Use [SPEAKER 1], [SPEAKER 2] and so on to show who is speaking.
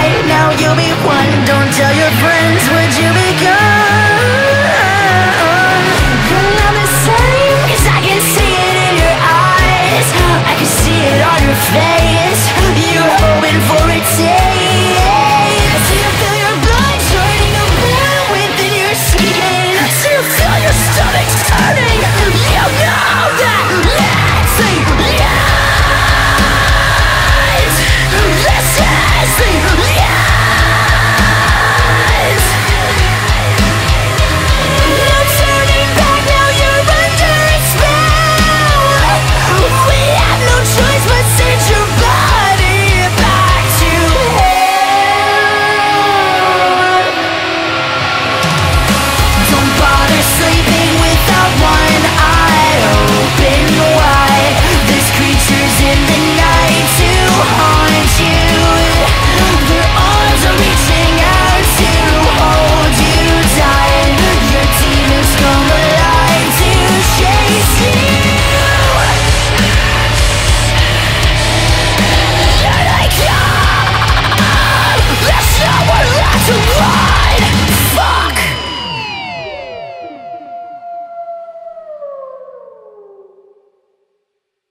[SPEAKER 1] Right Now you'll be one Don't tell your friends, would you be gone?